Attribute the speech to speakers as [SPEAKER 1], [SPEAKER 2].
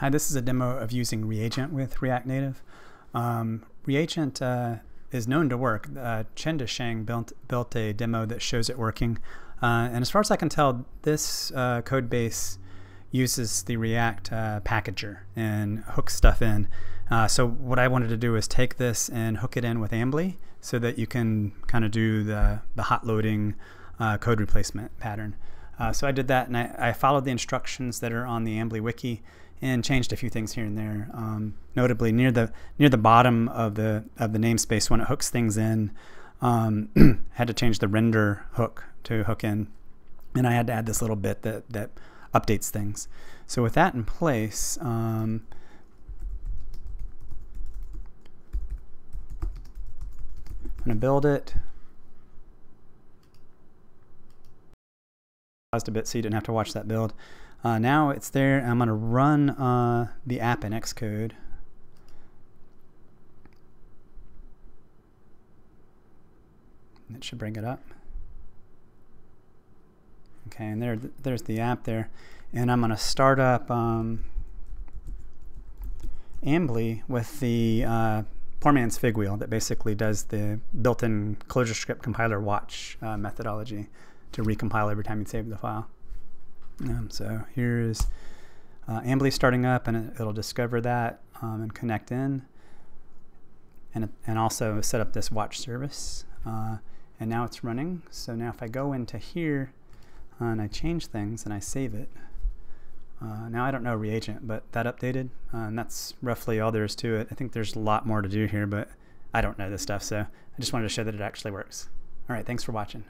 [SPEAKER 1] Hi, this is a demo of using Reagent with React Native. Um, Reagent uh, is known to work. Uh, Chen Shang built, built a demo that shows it working. Uh, and as far as I can tell, this uh, code base uses the React uh, packager and hooks stuff in. Uh, so what I wanted to do is take this and hook it in with Ambly so that you can kind of do the, the hot loading uh, code replacement pattern. So I did that and I, I followed the instructions that are on the Ambly wiki and changed a few things here and there. Um, notably, near the near the bottom of the of the namespace when it hooks things in, um, had to change the render hook to hook in, and I had to add this little bit that that updates things. So with that in place. Um, I'm going to build it. A bit so you didn't have to watch that build. Uh, now it's there. I'm going to run uh, the app in Xcode. It should bring it up. Okay, and there, there's the app there. And I'm going to start up um, Ambly with the uh, poor man's Figwheel that basically does the built-in ClojureScript compiler watch uh, methodology to recompile every time you save the file. Um, so here's uh, Ambly starting up and it, will discover that um, and connect in and, and also set up this watch service. Uh, and now it's running. So now if I go into here uh, and I change things and I save it, uh, now I don't know reagent, but that updated, uh, and that's roughly all there is to it. I think there's a lot more to do here, but I don't know this stuff, so I just wanted to show that it actually works. All right, thanks for watching.